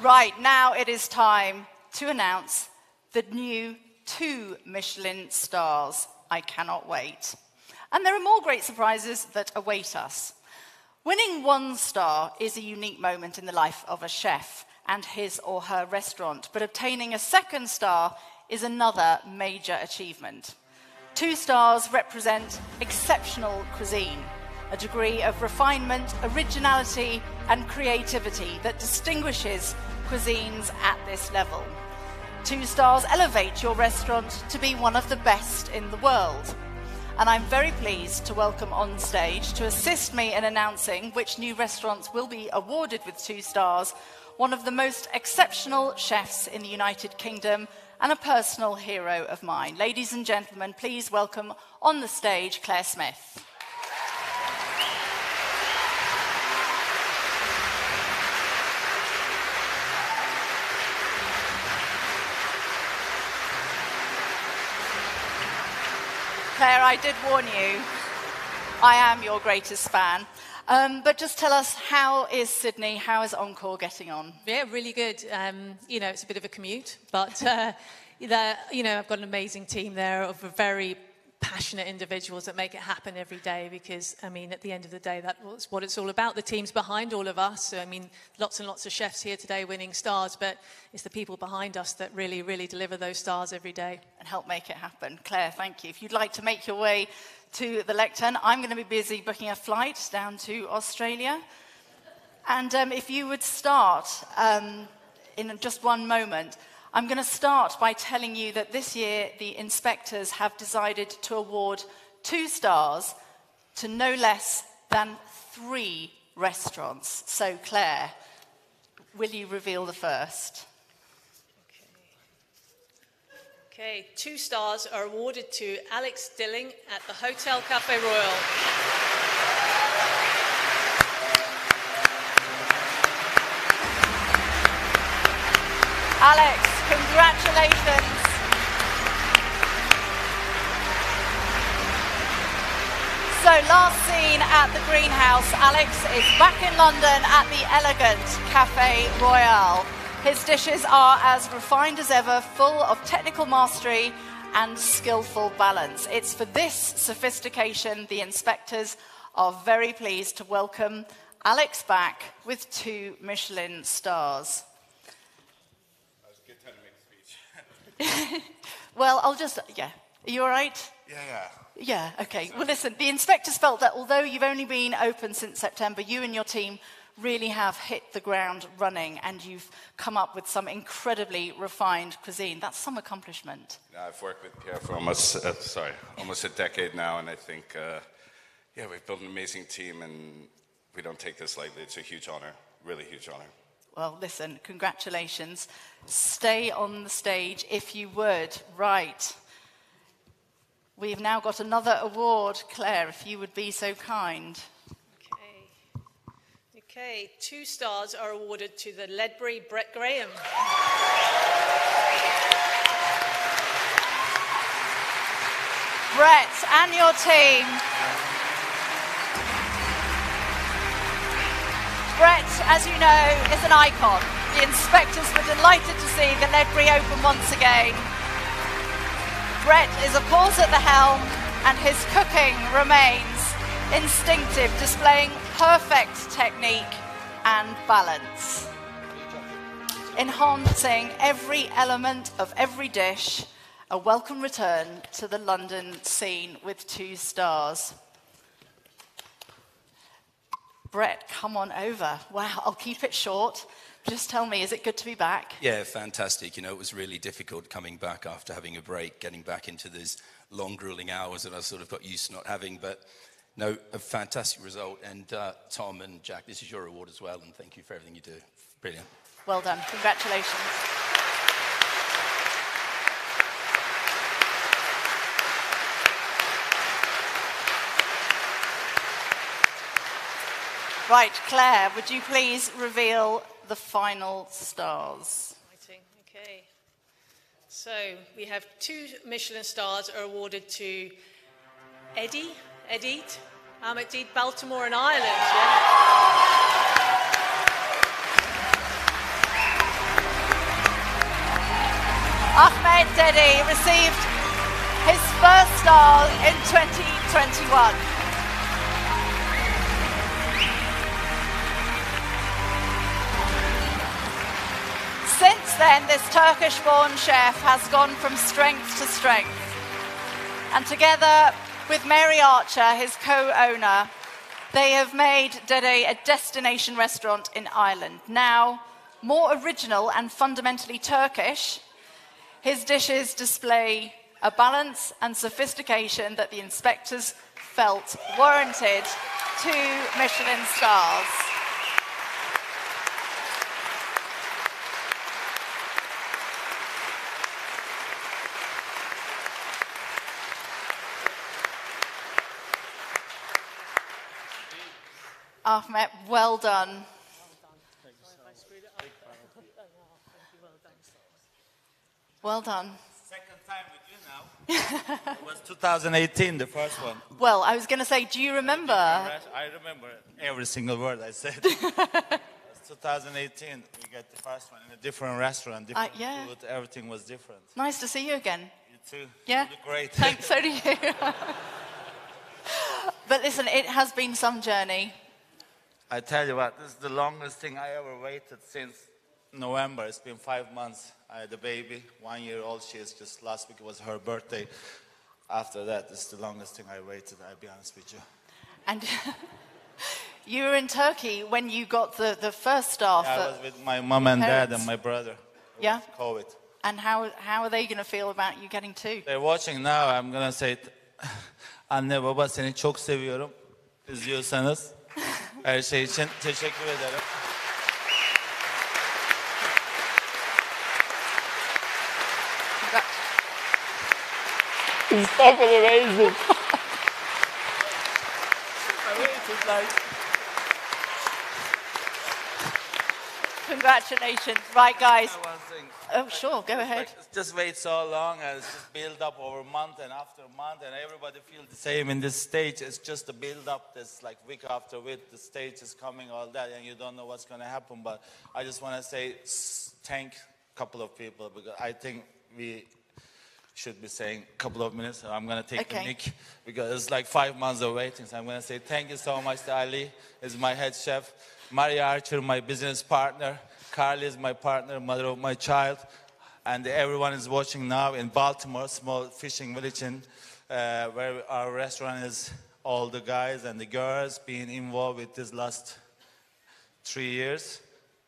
Right, now it is time to announce the new two Michelin stars. I cannot wait. And there are more great surprises that await us. Winning one star is a unique moment in the life of a chef and his or her restaurant, but obtaining a second star is another major achievement. Two stars represent exceptional cuisine, a degree of refinement, originality, and creativity that distinguishes cuisines at this level. Two stars elevate your restaurant to be one of the best in the world. And I'm very pleased to welcome on stage to assist me in announcing which new restaurants will be awarded with two stars, one of the most exceptional chefs in the United Kingdom and a personal hero of mine. Ladies and gentlemen, please welcome on the stage Clare Smyth. Clare, I did warn you. I am your greatest fan. Um, but just tell us, how is Sydney, how is Oncore getting on? Yeah, really good. Um, you know, it's a bit of a commute, but uh, you know, I've got an amazing team there of a very passionate individuals that make it happen every day because I mean at the end of the day that's what it's all about. The teams behind all of us. So I mean lots and lots of chefs here today winning stars but it's the people behind us that really really deliver those stars every day. And help make it happen. Clare thank you. If you'd like to make your way to the lectern I'm going to be busy booking a flight down to Australia. And um, if you would start um, in just one moment I'm going to start by telling you that this year the inspectors have decided to award two stars to no less than three restaurants. So, Clare, will you reveal the first? Okay, two stars are awarded to Alex Dilling at the Hotel Cafe Royal. Alex, congratulations. So, last seen at the greenhouse, Alex is back in London at the elegant Cafe Royal. His dishes are as refined as ever, full of technical mastery and skillful balance. It's for this sophistication the inspectors are very pleased to welcome Alex back with two Michelin stars. Well, I'll just, yeah. Are you all right? Yeah, yeah. Yeah, okay. Well, listen, the inspectors felt that although you've only been open since September, you and your team really have hit the ground running and you've come up with some incredibly refined cuisine. That's some accomplishment. Yeah, I've worked with Pierre for almost, uh, sorry, almost a decade now, and I think, uh, yeah, we've built an amazing team, and we don't take this lightly. It's a huge honor, really huge honor. Well, listen, congratulations. Stay on the stage if you would. Right. We've now got another award. Clare, if you would be so kind. Okay. Okay, two stars are awarded to the Ledbury Brett Graham. Brett and your team. As you know, is an icon. The inspectors were delighted to see the Ledbury reopen once again. Brett is, of course, at the helm, and his cooking remains instinctive, displaying perfect technique and balance. Enhancing every element of every dish, a welcome return to the London scene with two stars. Brett, come on over. Wow, I'll keep it short. Just tell me, is it good to be back? Yeah, fantastic. You know, it was really difficult coming back after having a break, getting back into those long, grueling hours that I sort of got used to not having. But no, a fantastic result. And uh, Tom and Jack, this is your award as well. And thank you for everything you do. Brilliant. Well done. Congratulations. Right, Clare, would you please reveal the final stars? Okay. So we have two Michelin stars are awarded to Eddie, Edith, Ahmed Baltimore and Ireland. Yeah? Ahmet Dede received his first star in 2021. Then, this Turkish born chef has gone from strength to strength. And together with Mary Archer, his co owner, they have made Dede a destination restaurant in Ireland. Now, more original and fundamentally Turkish, his dishes display a balance and sophistication that the inspectors felt warranted two Michelin stars. Ahmed, well done. Well done. Second time with you now. it was 2018, the first one. Well, I was going to say, do you remember? I remember every single word I said. It was 2018, we got the first one in a different restaurant, uh, different yeah. food, everything was different. Nice to see you again. You too. Yeah? You look great. Thanks, so do you. but listen, it has been some journey. I tell you what, this is the longest thing I ever waited since November. It's been five months. I had a baby, one year old. She is just last week it was her birthday. After that, it's the longest thing I waited. I'll be honest with you. And you were in Turkey when you got the, the first star I was with my mom and dad and my brother. Yeah? COVID. And how, how are they going to feel about you getting two? They're watching now. I'm gonna say, it. anne baba seni çok seviyorum. İzliyorsanız her şey için teşekkür ederim. It's fucking amazing. Congratulations. Right, guys. Oh, sure, go ahead. Just wait so long and it's just build up over month and after month and everybody feels the same in this stage. It's just a build up that's like week after week. The stage is coming, all that, and you don't know what's going to happen. But I just want to say thank a couple of people because I think we should be saying a couple of minutes. I'm going to take Okay. the mic because it's like five months of waiting. So I'm going to say thank you so much to Ali, is my head chef. Maria Archer, my business partner. Carly is my partner, mother of my child. And everyone is watching now in Baltimore, small fishing village, in, uh, where our restaurant is. All the guys and the girls being involved with this last three years.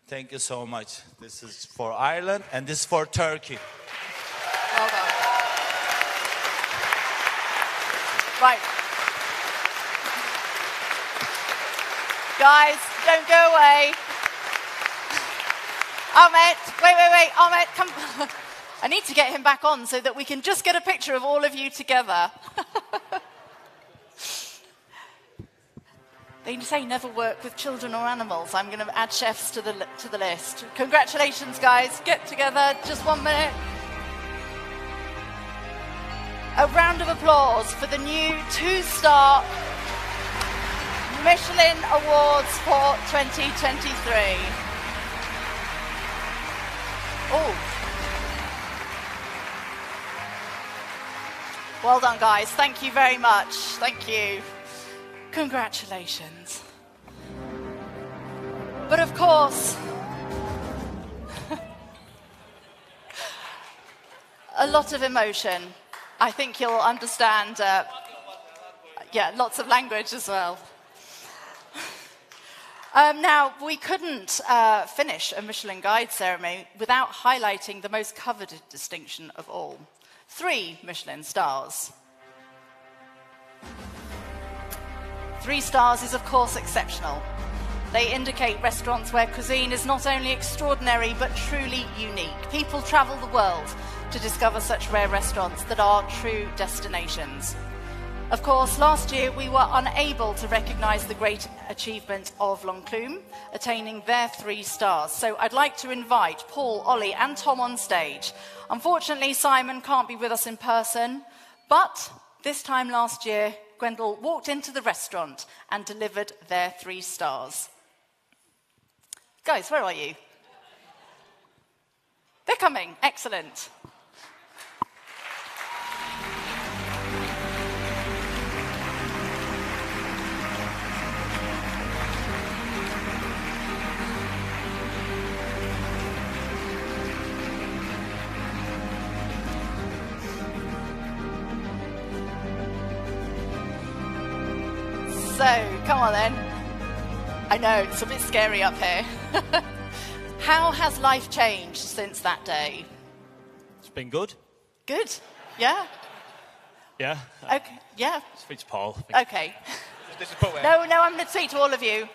Thank you so much. This is for Ireland and this is for Turkey. Well done. Right. Guys, don't go away. Ahmet, wait, wait, wait. Ahmet, come. I need to get him back on so that we can just get a picture of all of you together. they say never work with children or animals. I'm going to add chefs to the, to the list. Congratulations, guys. Get together. Just one minute. A round of applause for the new two star Michelin Awards for 2023. Oh. Well done, guys. Thank you very much. Thank you. Congratulations. But of course, a lot of emotion. I think you'll understand. Uh, yeah, lots of language as well. Um, now, we couldn't uh, finish a Michelin Guide ceremony without highlighting the most coveted distinction of all three Michelin stars. Three stars is, of course, exceptional. They indicate restaurants where cuisine is not only extraordinary but truly unique. People travel the world to discover such rare restaurants that are true destinations. Of course, last year we were unable to recognise the great achievement of L'Enclume, attaining their three stars. So I'd like to invite Paul, Ollie, and Tom on stage. Unfortunately, Simon can't be with us in person, but this time last year, Gwendal walked into the restaurant and delivered their three stars. Guys, where are you? They're coming. Excellent. Come on then. I know, it's a bit scary up here. How has life changed since that day? It's been good. Good? Yeah? Yeah. Okay, yeah. Speak to Paul. Okay. This is Paul. No, no, I'm going to speak to all of you.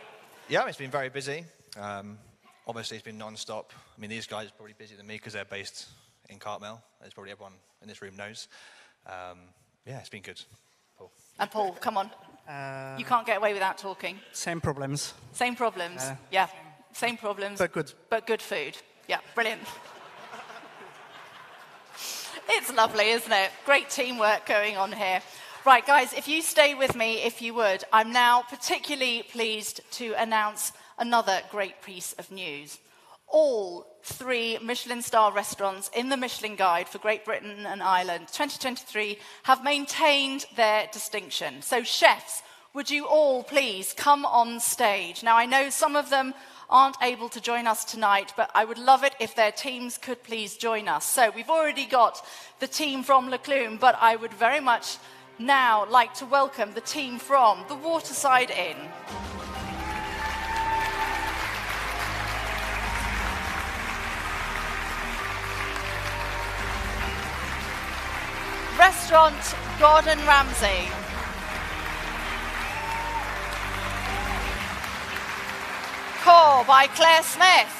Yeah, it's been very busy. Um, obviously, it's been non-stop. I mean, these guys are probably busier than me because they're based in Cartmel, as probably everyone in this room knows. Um, yeah, it's been good. Paul. And Paul, come on. You can't get away without talking. Same problems. Same problems. Uh, yeah, same problems. But good. But good food. Yeah, brilliant. it's lovely, isn't it? Great teamwork going on here. Right, guys, if you stay with me, if you would, I'm now particularly pleased to announce another great piece of news. All three Michelin star restaurants in the Michelin Guide for Great Britain and Ireland 2023 have maintained their distinction. So, chefs, would you all please come on stage? Now, I know some of them aren't able to join us tonight, but I would love it if their teams could please join us. So, we've already got the team from L'Enclume, but I would very much now like to welcome the team from the Waterside Inn. Restaurant Gordon Ramsay. Core by Clare Smyth.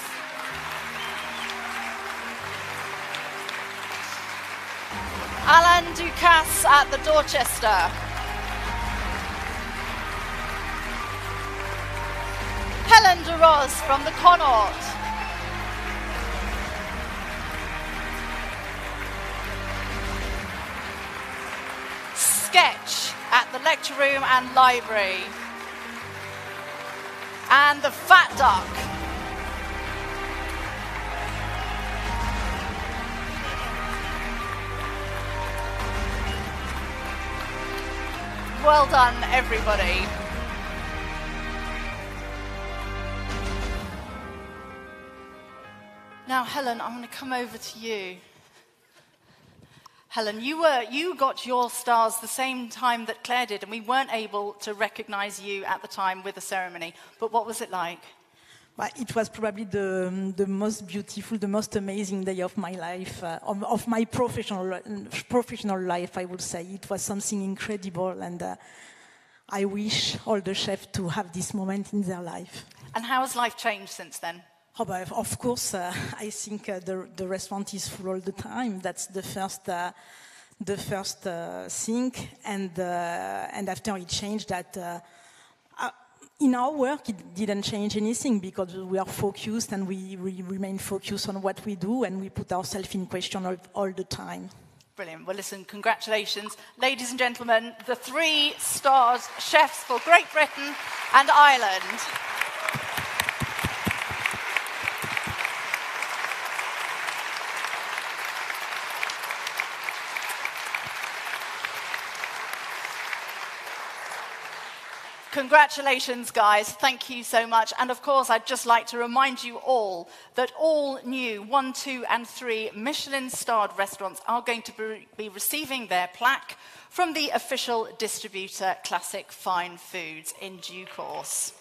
Alain Ducasse at the Dorchester. Hélène Darroze from the Connaught. Sketch at the lecture room and library. And the Fat Duck. Well done, everybody. Now, Helen, I'm going to come over to you. Helen, you, were, you got your stars the same time that Clare did, and we weren't able to recognize you at the time with the ceremony. But what was it like? Well, it was probably the, the most beautiful, the most amazing day of my life, uh, of, of, my professional, professional life, I would say. It was something incredible, and uh, I wish all the chefs to have this moment in their life. And how has life changed since then? Oh, but of course, uh, I think uh, the, the restaurant is full all the time. That's the first, uh, the first uh, thing. And, uh, and after it changed that, uh, in our work, it didn't change anything because we are focused and we, we remain focused on what we do and we put ourselves in question all, all the time. Brilliant. Well, listen, congratulations. Ladies and gentlemen, the three stars chefs for Great Britain and Ireland. Congratulations, guys. Thank you so much. And of course, I'd just like to remind you all that all new one, two, and three Michelin starred restaurants are going to be receiving their plaque from the official distributor Classic Fine Foods in due course.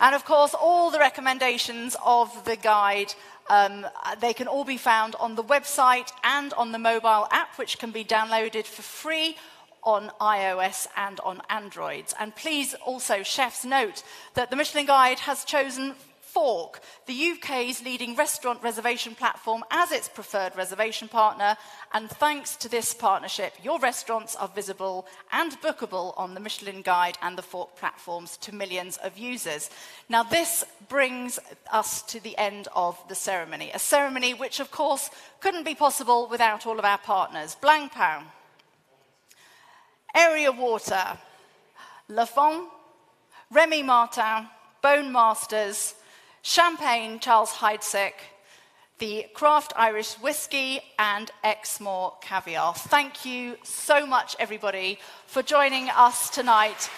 And of course, all the recommendations of the guide um, they can all be found on the website and on the mobile app, which can be downloaded for free on iOS and on Androids. And please also, chefs, note that the Michelin Guide has chosen Fork, the UK's leading restaurant reservation platform, as its preferred reservation partner. And thanks to this partnership, your restaurants are visible and bookable on the Michelin Guide and the Fork platforms to millions of users. Now, this brings us to the end of the ceremony, a ceremony which, of course, couldn't be possible without all of our partners. Blancpain, Area Water, Lafon, Rémy Martin, Bone Masters, Champagne Charles Heidsieck, the Craft Irish Whiskey, and Exmoor Caviar. Thank you so much, everybody, for joining us tonight,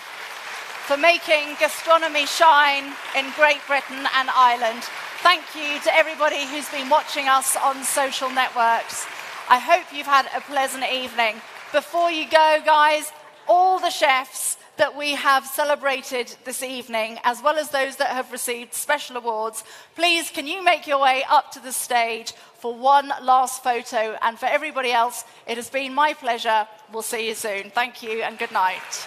for making gastronomy shine in Great Britain and Ireland. Thank you to everybody who's been watching us on social networks. I hope you've had a pleasant evening. before you go, guys, all the chefs that we have celebrated this evening, as well as those that have received special awards, please can you make your way up to the stage for one last photo? And for everybody else, it has been my pleasure. We'll see you soon. Thank you and good night.